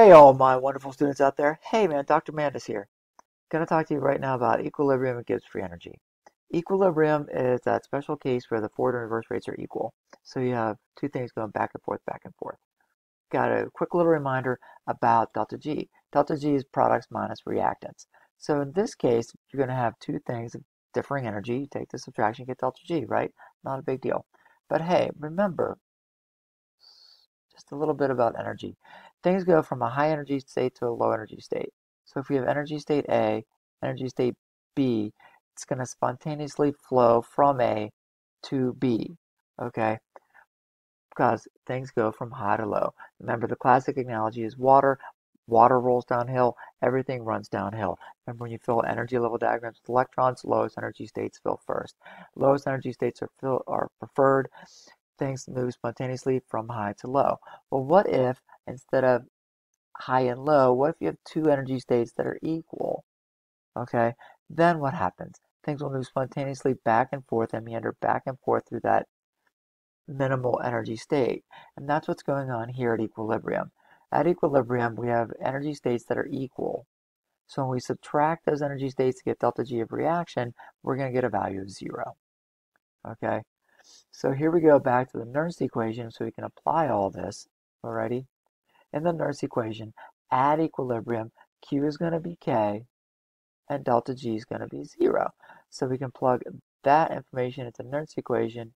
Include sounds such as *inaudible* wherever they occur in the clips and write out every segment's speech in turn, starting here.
Hey, all my wonderful students out there. Hey, man, Dr. Mandes here. Going to talk to you right now about equilibrium and Gibbs free energy. Equilibrium is that special case where the forward and reverse rates are equal. So you have two things going back and forth, back and forth. Got a quick little reminder about delta G. Delta G is products minus reactants. So in this case, you're going to have two things of differing energy. You take the subtraction, get delta G, right? Not a big deal. But hey, remember, just a little bit about energy. Things go from a high energy state to a low energy state. So if we have energy state A, energy state B, it's going to spontaneously flow from A to B, okay? Because things go from high to low. Remember, the classic analogy is water. Water rolls downhill, everything runs downhill. Remember when you fill energy level diagrams with electrons, lowest energy states fill first. Lowest energy states are, fill, are preferred things move spontaneously from high to low. Well, what if instead of high and low, what if you have two energy states that are equal? Okay, then what happens? Things will move spontaneously back and forth and meander back and forth through that minimal energy state. And that's what's going on here at equilibrium. At equilibrium, we have energy states that are equal. So when we subtract those energy states to get delta G of reaction, we're going to get a value of zero. Okay, so here we go back to the Nernst equation so we can apply all this. Alrighty. In the Nernst equation, at equilibrium, Q is going to be K and delta G is going to be zero. So we can plug that information into the Nernst equation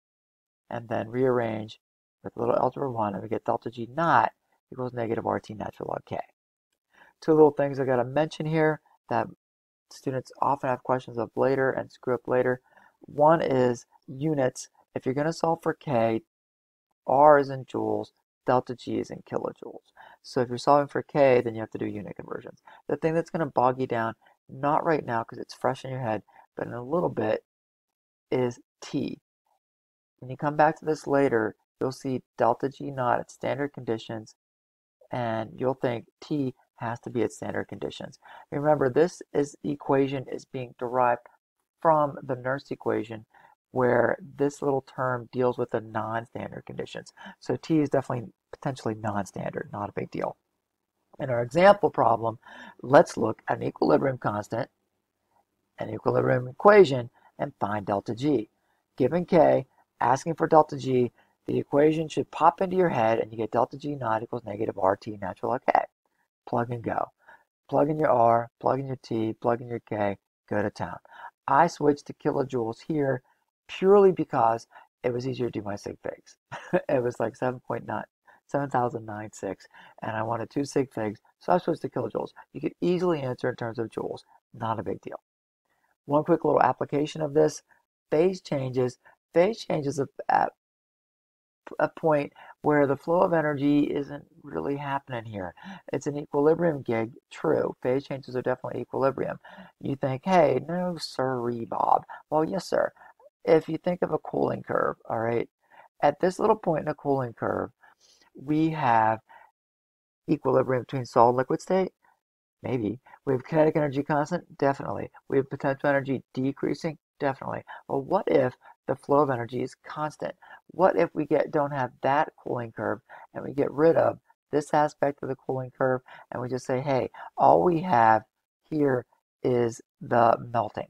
and then rearrange with a little algebra 1 and we get delta G naught equals negative RT natural log K. Two little things I got to mention here that students often have questions of later and screw up later. One is units if you're going to solve for K, R is in joules, delta G is in kilojoules. So if you're solving for K, then you have to do unit conversions. The thing that's going to bog you down, not right now because it's fresh in your head, but in a little bit, is T. When you come back to this later, you'll see delta G naught at standard conditions, and you'll think T has to be at standard conditions. Remember, this is equation is being derived from the Nernst equation, where this little term deals with the non-standard conditions. So T is definitely potentially non-standard, not a big deal. In our example problem, let's look at an equilibrium constant, an equilibrium equation, and find delta G. Given K, asking for delta G, the equation should pop into your head and you get delta G naught equals negative RT natural log K. Plug and go. Plug in your R, plug in your T, plug in your K, go to town. I switched to kilojoules here purely because it was easier to do my sig figs. *laughs* it was like 7.9, 7096, and I wanted two sig figs, so I switched to kilojoules. You could easily answer in terms of joules, not a big deal. One quick little application of this, phase changes. Phase changes at a point where the flow of energy isn't really happening here. It's an equilibrium gig, true. Phase changes are definitely equilibrium. You think, hey, no, sir, Bob. Well, yes, sir if you think of a cooling curve, all right, at this little point in a cooling curve, we have equilibrium between solid liquid state? Maybe. We have kinetic energy constant? Definitely. We have potential energy decreasing? Definitely. Well, what if the flow of energy is constant? What if we get don't have that cooling curve and we get rid of this aspect of the cooling curve and we just say, hey, all we have here is the melting.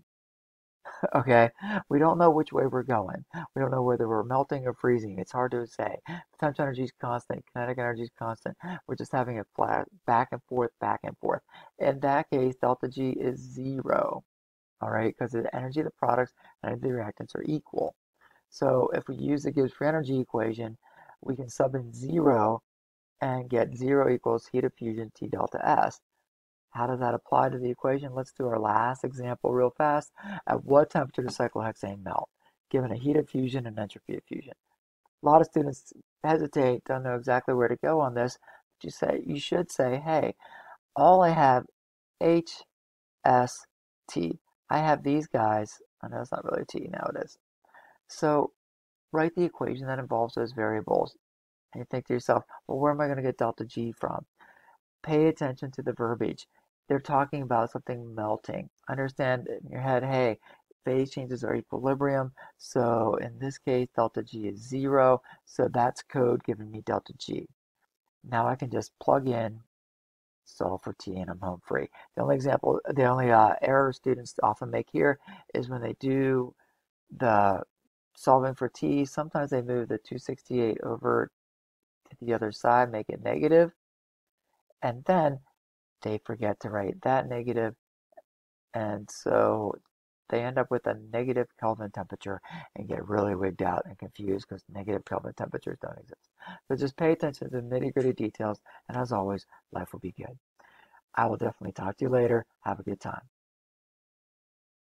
*laughs* okay? We don't know which way we're going. We don't know whether we're melting or freezing. It's hard to say. Potential energy is constant. Kinetic energy is constant. We're just having a flat back and forth, back and forth. In that case, delta G is zero, all right? Because the energy of the products and the reactants are equal. So if we use the Gibbs free energy equation, we can sub in zero and get zero equals heat of fusion T delta S. How does that apply to the equation? Let's do our last example real fast. At what temperature does cyclohexane melt, given a heat of fusion and entropy of fusion? A lot of students hesitate, don't know exactly where to go on this. But you say you should say, hey, all I have H, S, T. I have these guys. I know it's not really T now it is. So write the equation that involves those variables. And you think to yourself, well, where am I going to get delta G from? Pay attention to the verbiage they're talking about something melting. Understand in your head, hey, phase changes are equilibrium. So in this case, delta G is zero. So that's code giving me delta G. Now I can just plug in solve for t and I'm home free. The only example, the only uh, error students often make here is when they do the solving for t, sometimes they move the 268 over to the other side, make it negative, and then they forget to write that negative, and so they end up with a negative Kelvin temperature and get really wigged out and confused because negative Kelvin temperatures don't exist. So just pay attention to the nitty gritty details, and as always, life will be good. I will definitely talk to you later. Have a good time.